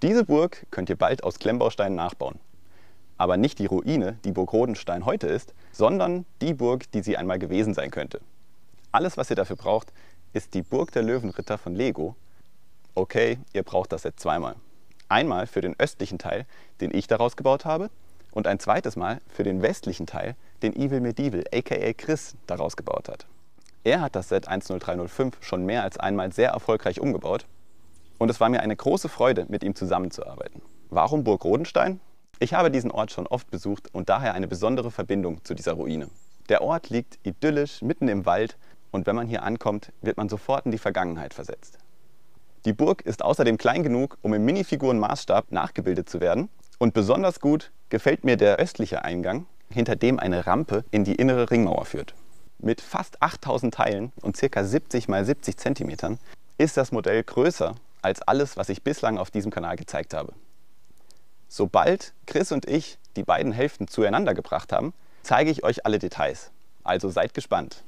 Diese Burg könnt ihr bald aus Klemmbausteinen nachbauen. Aber nicht die Ruine, die Burg Rodenstein heute ist, sondern die Burg, die sie einmal gewesen sein könnte. Alles, was ihr dafür braucht, ist die Burg der Löwenritter von Lego. Okay, ihr braucht das jetzt zweimal. Einmal für den östlichen Teil, den ich daraus gebaut habe, und ein zweites Mal für den westlichen Teil, den Evil Medieval, aka Chris, daraus gebaut hat. Er hat das Set 10305 schon mehr als einmal sehr erfolgreich umgebaut und es war mir eine große Freude, mit ihm zusammenzuarbeiten. Warum Burg Rodenstein? Ich habe diesen Ort schon oft besucht und daher eine besondere Verbindung zu dieser Ruine. Der Ort liegt idyllisch mitten im Wald und wenn man hier ankommt, wird man sofort in die Vergangenheit versetzt. Die Burg ist außerdem klein genug, um im Minifigurenmaßstab nachgebildet zu werden und besonders gut gefällt mir der östliche Eingang, hinter dem eine Rampe in die innere Ringmauer führt. Mit fast 8000 Teilen und ca. 70 x 70 cm ist das Modell größer als alles, was ich bislang auf diesem Kanal gezeigt habe. Sobald Chris und ich die beiden Hälften zueinander gebracht haben, zeige ich euch alle Details. Also seid gespannt.